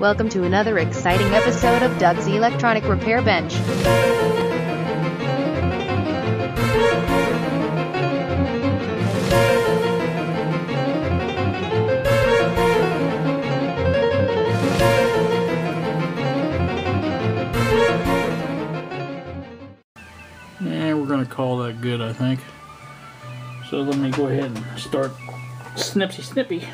Welcome to another exciting episode of Doug's Electronic Repair Bench. And we're going to call that good, I think. So let me go ahead and start snipsy snippy.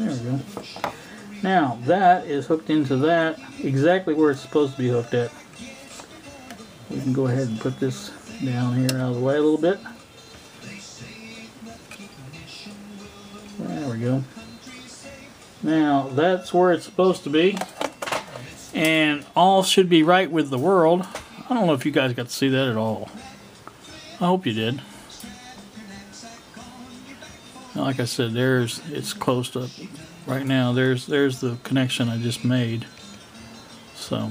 There we go. Now that is hooked into that exactly where it's supposed to be hooked at. We can go ahead and put this down here out of the way a little bit. There we go. Now that's where it's supposed to be. And all should be right with the world. I don't know if you guys got to see that at all. I hope you did. Like I said, there's it's closed up right now. There's there's the connection I just made. So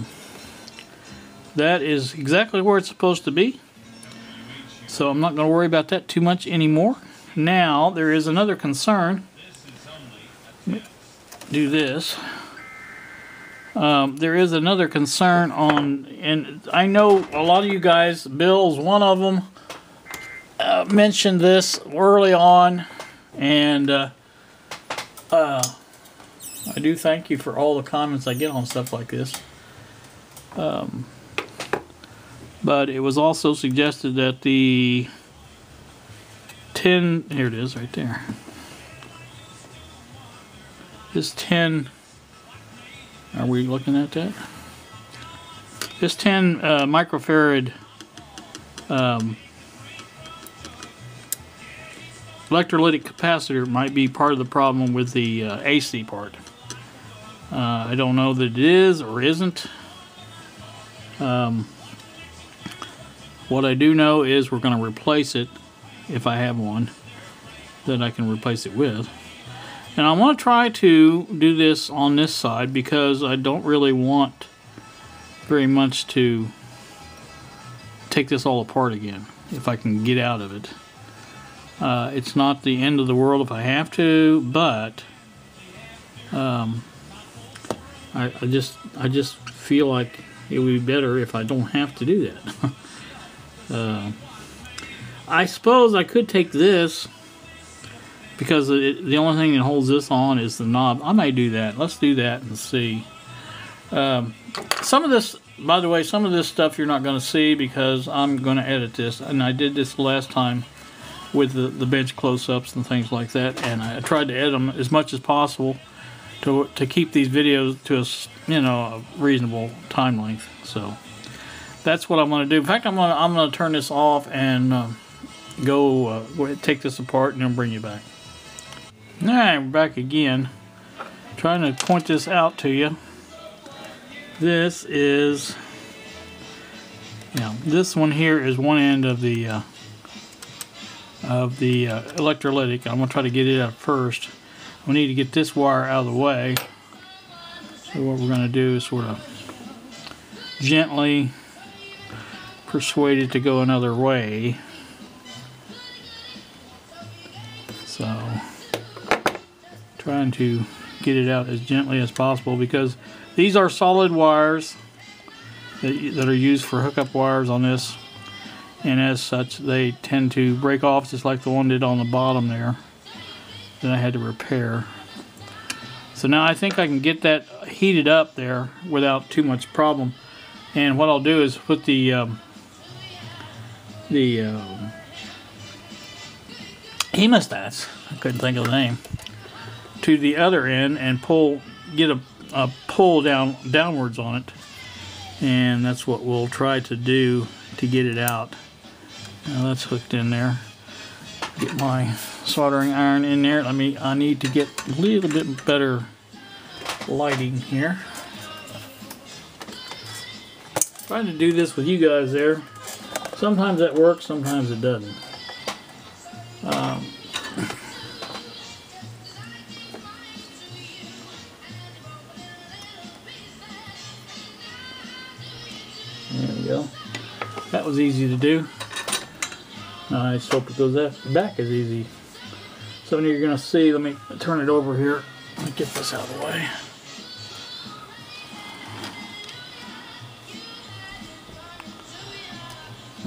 that is exactly where it's supposed to be. So I'm not going to worry about that too much anymore. Now there is another concern. Do this. Um, there is another concern on, and I know a lot of you guys, Bill's one of them, uh, mentioned this early on, and uh, uh, I do thank you for all the comments I get on stuff like this. Um, but it was also suggested that the 10, here it is right there. This 10 are we looking at that? This 10 uh, microfarad um, electrolytic capacitor might be part of the problem with the uh, AC part. Uh, I don't know that it is or isn't. Um, what I do know is we're going to replace it if I have one that I can replace it with. And I want to try to do this on this side because I don't really want very much to take this all apart again if I can get out of it. Uh, it's not the end of the world if I have to, but um, I, I just I just feel like it would be better if I don't have to do that. uh, I suppose I could take this because it, the only thing that holds this on is the knob. I may do that. Let's do that and see. Um, some of this, by the way, some of this stuff you're not going to see because I'm going to edit this. And I did this last time with the, the bench close-ups and things like that. And I tried to edit them as much as possible to, to keep these videos to a, you know, a reasonable time length. So that's what I'm going to do. In fact, I'm going to, I'm going to turn this off and uh, go uh, take this apart and then bring you back. Alright, we're back again. Trying to point this out to you. This is, you know, this one here is one end of the uh, of the uh, electrolytic. I'm gonna try to get it out first. We need to get this wire out of the way. So what we're gonna do is sort of gently persuade it to go another way. So trying to get it out as gently as possible because these are solid wires that, that are used for hookup wires on this and as such they tend to break off just like the one did on the bottom there that I had to repair. So now I think I can get that heated up there without too much problem and what I'll do is put the um, the um, hemostats, I couldn't think of the name, to the other end and pull, get a, a pull down downwards on it. And that's what we'll try to do to get it out. Now that's hooked in there. Get my soldering iron in there. Let me, I need to get a little bit better lighting here. Trying to do this with you guys there. Sometimes that works, sometimes it doesn't. Um, there we go. That was easy to do. I just hope it goes back as easy. So you're going to see, let me turn it over here. Let me get this out of the way.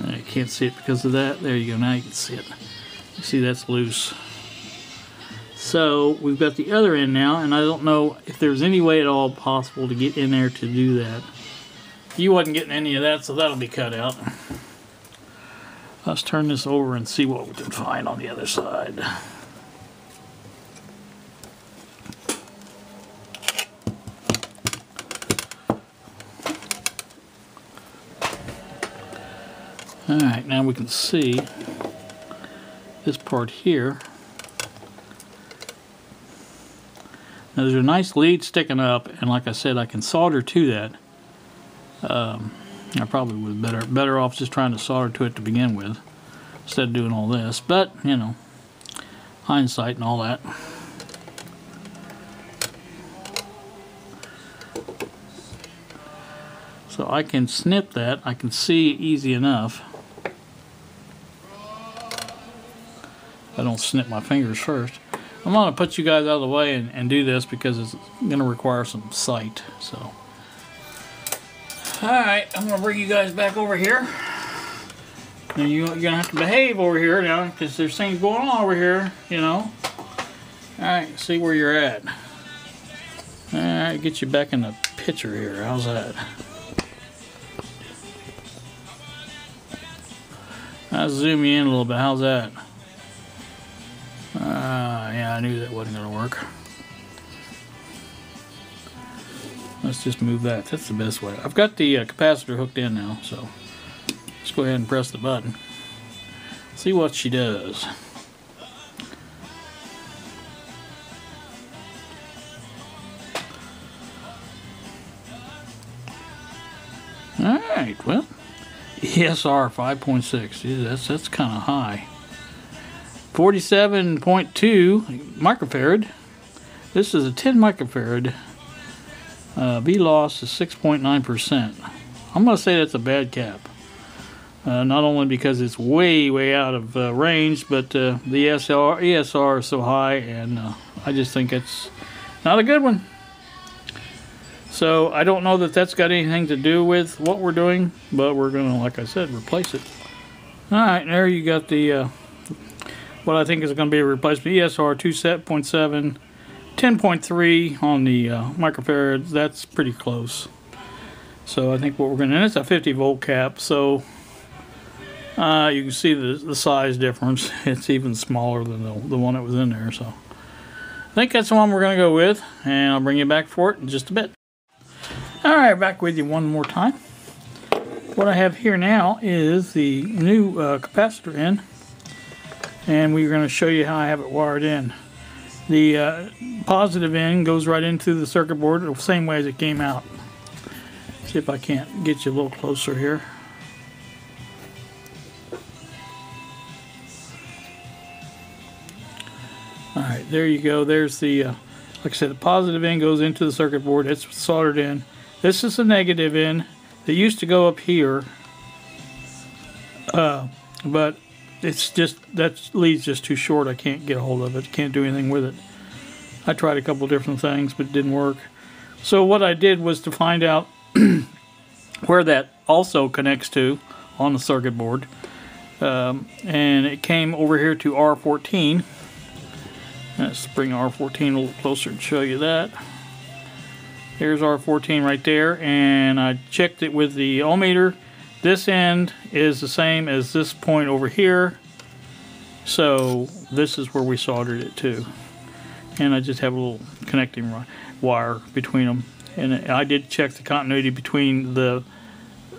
I can't see it because of that. There you go, now you can see it. You see that's loose. So we've got the other end now, and I don't know if there's any way at all possible to get in there to do that. You wasn't getting any of that, so that'll be cut out. Let's turn this over and see what we can find on the other side. Alright, now we can see this part here. Now there's a nice lead sticking up, and like I said, I can solder to that. Um, I probably would better better off just trying to solder to it to begin with, instead of doing all this. But you know, hindsight and all that. So I can snip that. I can see easy enough. I don't snip my fingers first. I'm going to put you guys out of the way and, and do this because it's going to require some sight. So, Alright, I'm going to bring you guys back over here. And you, you're going to have to behave over here now because there's things going on over here, you know. Alright, see where you're at. Alright, get you back in the picture here. How's that? I'll zoom you in a little bit. How's that? Uh, yeah, I knew that wasn't going to work. Let's just move that. That's the best way. I've got the uh, capacitor hooked in now, so let's go ahead and press the button. See what she does. Alright, well, ESR 5.6. That's, that's kind of high. 47.2 microfarad. This is a 10 microfarad. Uh, loss is 6.9%. I'm going to say that's a bad cap. Uh, not only because it's way, way out of uh, range, but uh, the ESR, ESR is so high, and uh, I just think it's not a good one. So I don't know that that's got anything to do with what we're doing, but we're going to, like I said, replace it. All right, there you got the uh, what I think is going to be a replacement ESR 2.7, 10.3 on the uh, microfarads. That's pretty close. So I think what we're going to, and it's a 50 volt cap, so uh, you can see the, the size difference. It's even smaller than the, the one that was in there. So I think that's the one we're going to go with, and I'll bring you back for it in just a bit. All right, back with you one more time. What I have here now is the new uh, capacitor in and we're going to show you how I have it wired in. The uh, positive end goes right into the circuit board the same way as it came out. See if I can't get you a little closer here. Alright, there you go. There's the, uh, like I said, the positive end goes into the circuit board. It's soldered in. This is the negative end It used to go up here. Uh, but it's just that lead's just too short. I can't get a hold of it. Can't do anything with it. I tried a couple different things, but it didn't work. So what I did was to find out where that also connects to on the circuit board. Um, and it came over here to R14. Let's bring R14 a little closer and show you that. There's R14 right there, and I checked it with the ohmmeter this end is the same as this point over here. So this is where we soldered it to. And I just have a little connecting wire between them. And I did check the continuity between the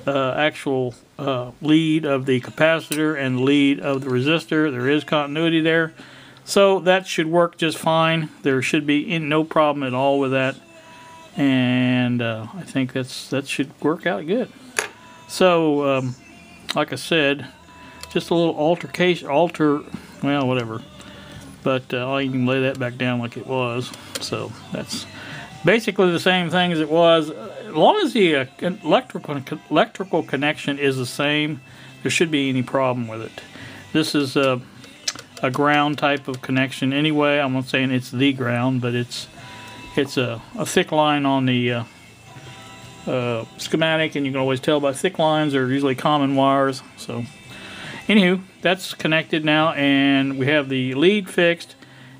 uh, actual uh, lead of the capacitor and lead of the resistor. There is continuity there. So that should work just fine. There should be no problem at all with that. And uh, I think that's that should work out good. So, um, like I said, just a little altercation, alter, well, whatever. But uh, I can lay that back down like it was. So that's basically the same thing as it was. As long as the uh, electrical electrical connection is the same, there should be any problem with it. This is a, a ground type of connection anyway. I'm not saying it's the ground, but it's it's a, a thick line on the uh, uh, schematic, and you can always tell by thick lines are usually common wires. So, anywho, that's connected now, and we have the lead fixed,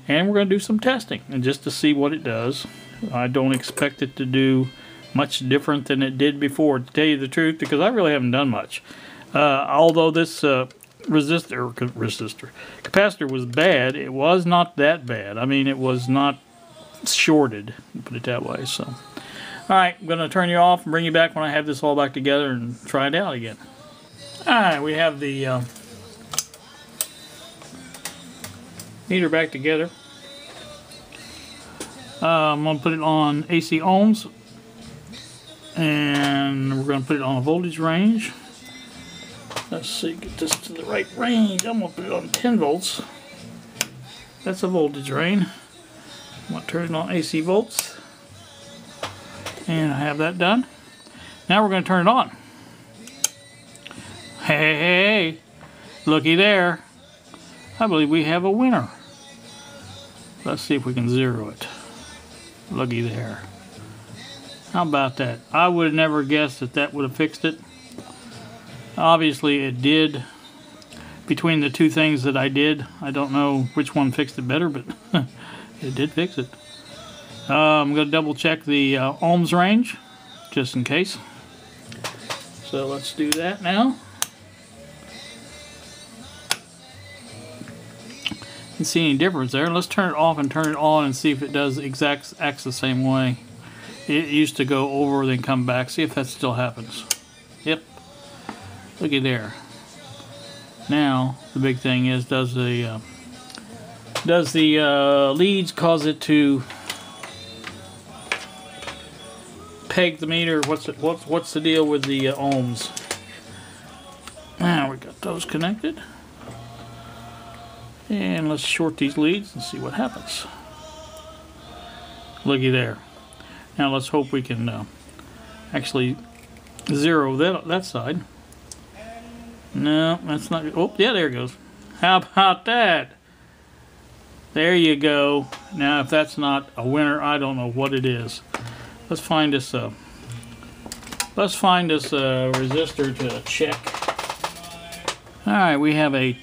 and we're going to do some testing, and just to see what it does. I don't expect it to do much different than it did before, to tell you the truth, because I really haven't done much. Uh, although this uh, resistor, resistor, capacitor was bad, it was not that bad. I mean, it was not shorted, put it that way. So, all right, I'm going to turn you off and bring you back when I have this all back together and try it out again. All right, we have the uh, meter back together. Uh, I'm going to put it on AC ohms and we're going to put it on a voltage range. Let's see, get this to the right range. I'm going to put it on 10 volts. That's a voltage range. I'm going to turn it on AC volts. And I have that done. Now we're going to turn it on. Hey, hey, hey, looky there. I believe we have a winner. Let's see if we can zero it. Looky there. How about that? I would have never guessed that that would have fixed it. Obviously it did. Between the two things that I did, I don't know which one fixed it better, but it did fix it. Uh, I'm going to double check the uh, ohms range, just in case. So let's do that now. Can see any difference there. Let's turn it off and turn it on and see if it does exact acts the same way. It used to go over then come back. See if that still happens. Yep. Looky there. Now the big thing is does the uh, does the uh, leads cause it to peg the meter? What's it, what's what's the deal with the uh, ohms? Now we got those connected. And let's short these leads and see what happens. Looky there. Now let's hope we can uh, actually zero that, that side. No, that's not, oh, yeah, there it goes. How about that? There you go. Now, if that's not a winner, I don't know what it is. Let's find this, uh, let's find this uh, resistor to check. All right, we have a,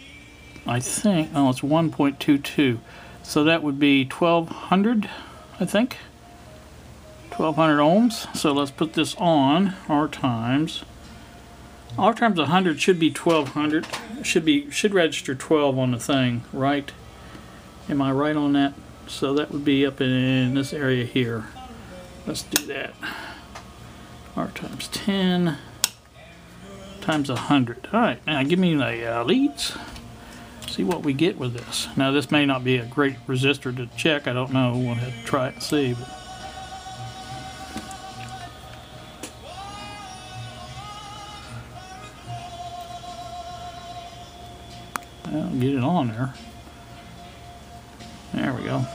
I think, oh, it's 1.22. So that would be 1200, I think. 1200 ohms. So let's put this on R times. R times 100 should be 1200. Should be should register 12 on the thing, right? Am I right on that? So that would be up in this area here. Let's do that. R times 10 times 100. All right, now give me the uh, leads. See what we get with this. Now this may not be a great resistor to check. I don't know. We'll have to try it and see. But get it on there. There we go.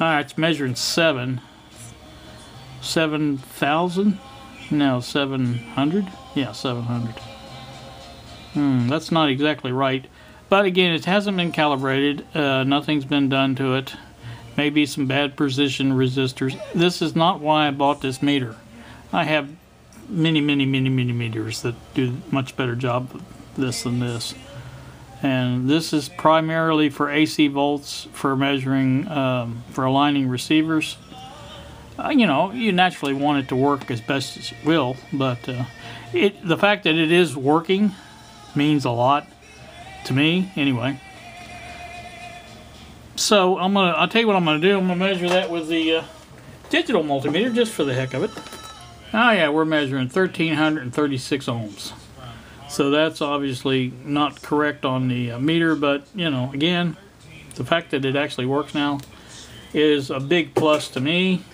Alright, it's measuring seven. Seven thousand? No, seven hundred? Yeah, seven hundred. Hmm, that's not exactly right. But again, it hasn't been calibrated. Uh, nothing's been done to it. Maybe some bad precision resistors. This is not why I bought this meter. I have many, many, many, many meters that do much better job of this than this and this is primarily for AC volts for measuring um, for aligning receivers uh, you know you naturally want it to work as best as it will but uh, it the fact that it is working means a lot to me anyway. So I'm gonna I'll tell you what I'm gonna do. I'm gonna measure that with the uh, digital multimeter just for the heck of it. Oh yeah we're measuring 1336 ohms. So that's obviously not correct on the uh, meter, but you know, again, the fact that it actually works now is a big plus to me.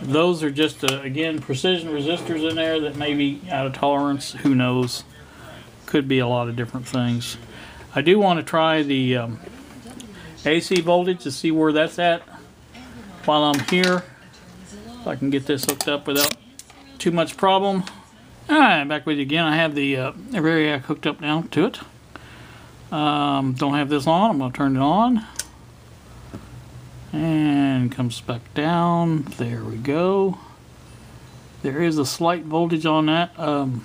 Those are just, uh, again, precision resistors in there that may be out of tolerance. Who knows? Could be a lot of different things. I do want to try the um, AC voltage to see where that's at while I'm here. If I can get this hooked up without too much problem. Alright, back with you again. I have the uh, hooked up now to it. Um, don't have this on. I'm going to turn it on. And comes back down. There we go. There is a slight voltage on that. Um,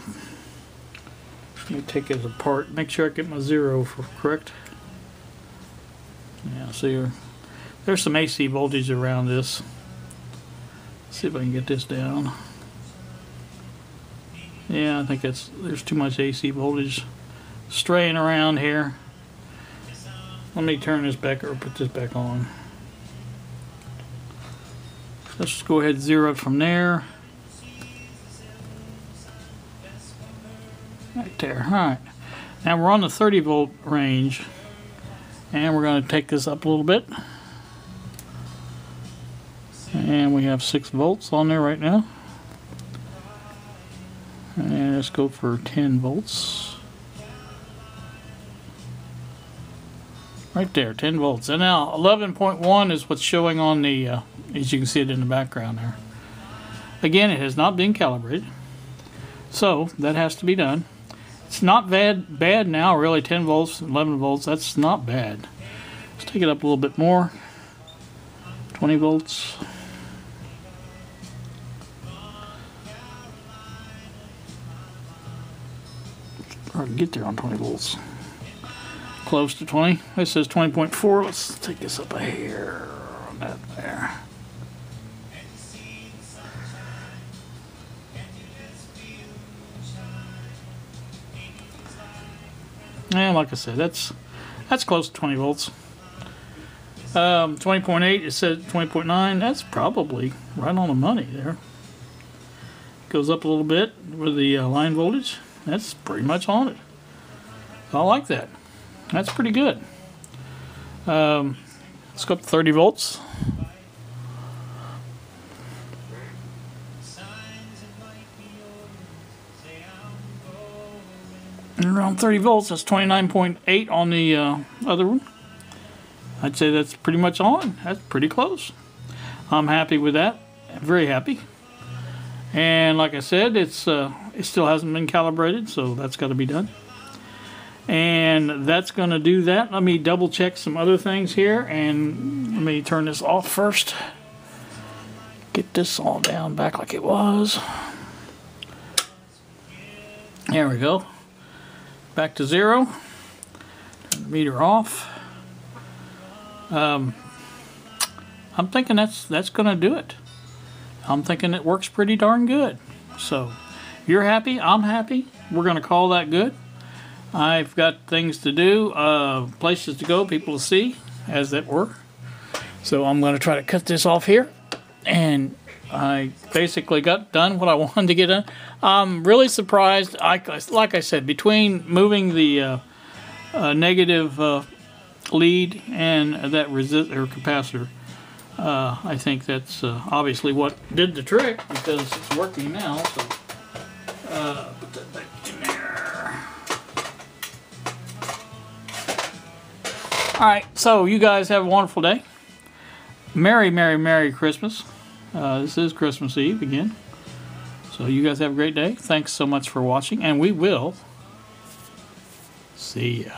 let me take it apart. Make sure I get my zero for correct. Yeah, see here. There's some AC voltage around this. Let's see if I can get this down. Yeah, I think that's there's too much AC voltage straying around here. Let me turn this back or put this back on. Let's just go ahead zero it from there. Right there. Alright. Now we're on the 30 volt range. And we're going to take this up a little bit. And we have 6 volts on there right now. And let's go for 10 volts. Right there, 10 volts. And now 11.1 is what's showing on the, uh, as you can see it in the background there. Again, it has not been calibrated. So that has to be done. It's not bad, bad now, really. 10 volts, 11 volts, that's not bad. Let's take it up a little bit more. 20 volts. To get there on 20 volts. Close to 20. This says 20.4. Let's take this up a hair on that there. And like I said, that's that's close to 20 volts. Um, 20.8, it says 20.9. That's probably right on the money there. Goes up a little bit with the uh, line voltage. That's pretty much on it. I like that. That's pretty good. Um, let's go up to 30 volts. And around 30 volts, that's 29.8 on the uh, other one. I'd say that's pretty much on. That's pretty close. I'm happy with that. Very happy. And like I said, it's uh, it still hasn't been calibrated, so that's got to be done. And that's going to do that. Let me double check some other things here, and let me turn this off first. Get this all down back like it was. There we go. Back to zero. Turn the meter off. Um, I'm thinking that's that's going to do it. I'm thinking it works pretty darn good. So, you're happy, I'm happy. We're going to call that good. I've got things to do, uh, places to go, people to see, as it were. So I'm going to try to cut this off here. And I basically got done what I wanted to get done. I'm really surprised. I, like I said, between moving the uh, uh, negative uh, lead and that resist or capacitor, uh, I think that's uh, obviously what did the trick because it's working now. So right, so you guys have a wonderful day. Merry, Merry, Merry Christmas. Uh, this is Christmas Eve again. So you guys have a great day. Thanks so much for watching, and we will see ya.